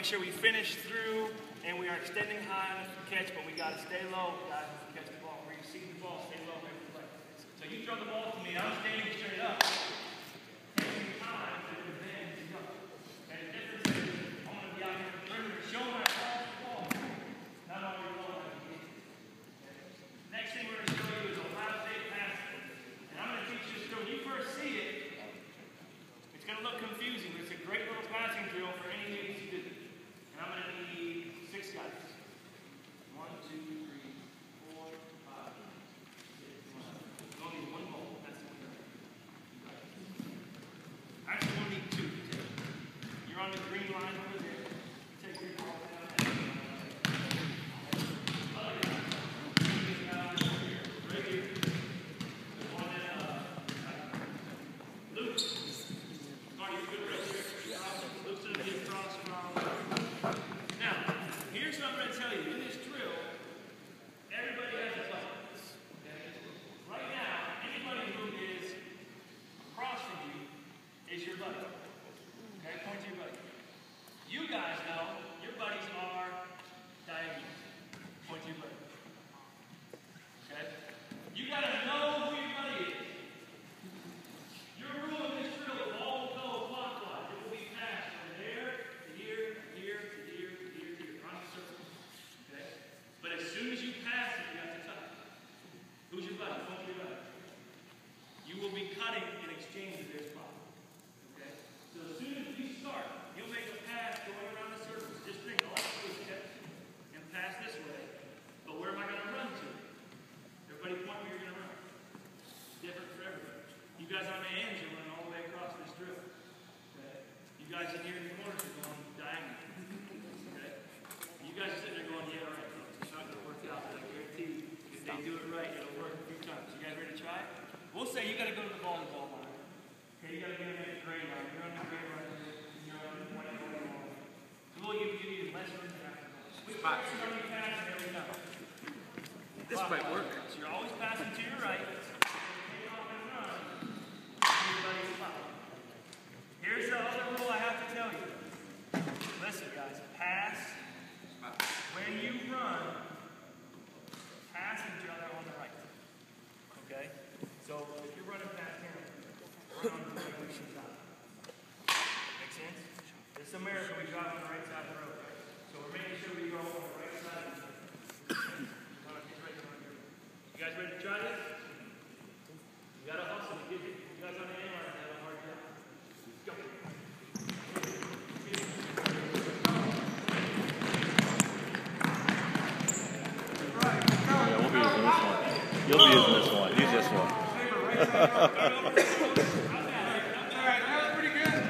make sure we finish through and we are extending high on the catch, but we got to stay low, guys. Catch the ball. Where you see the ball, stay low. So you throw the ball to me, I'm standing straight up. Taking time to advance and go. And the difference is, I'm going to be out here learning to show my ball, not all your ball. Next thing we're going to show you is Ohio State passing. And I'm going to teach you this drill. When you first see it, it's going to look confusing, but it's a great little passing drill for any ladies to do. And I'm going to need six guys. One, two, three, four, five, six. You only need one ball. That's it. Actually, you only need two. You're on the green line over there. Take your ball down. Right here. The one that, uh, Luke. Marty, you good right here? Luke's gonna be across from. Now, here's what I'm gonna tell you. In this drill, everybody has a button. Okay? Right now, anybody who is across from you is your buddy. Okay? Point to your buddy. You guys know your buddies are diagonal. Point to your buddy. Okay? You gotta know who your buddy is. Your rule in this drill, the ball will go clockwise. It will be passed from there to here, to here, to here, to here, to here, around the circle. Okay? But as soon as you pass it, you have to touch. Who's your buddy? Point to your buddy. You will be cutting in exchange for their spot. Okay? So as soon as we start, you'll make a pass going around the circle. Just think, all I have to do is catch and pass this way. But where am I going to run to? Everybody point where you're going to run. Different for everybody. You guys on the ends are running all the way across this drill. Okay? You guys in here in the corners are going diagonal. Okay? You guys are sitting there going, yeah, all right, it's not going to work out, but I guarantee you, if they do it right, it'll work a few times. You guys ready to try? We'll say you got to go to the volleyball line. Okay, you got to get in the gray line. You're on the gray line. You're on the white line. So we'll give you less room to have to go. Which box are you every time? This might work. So you're always passing to your right. Take off and run. Everybody's spot. Here's the other rule I have to tell you. Listen, guys, pass. When you run, pass each other on the right. Okay? So if you're running past him, run on the right side. Make sense? Is America, we drive on the right side of the road. So we're making sure we go on the right side of the road. You guys ready to try this? You'll be using this one. Use this one.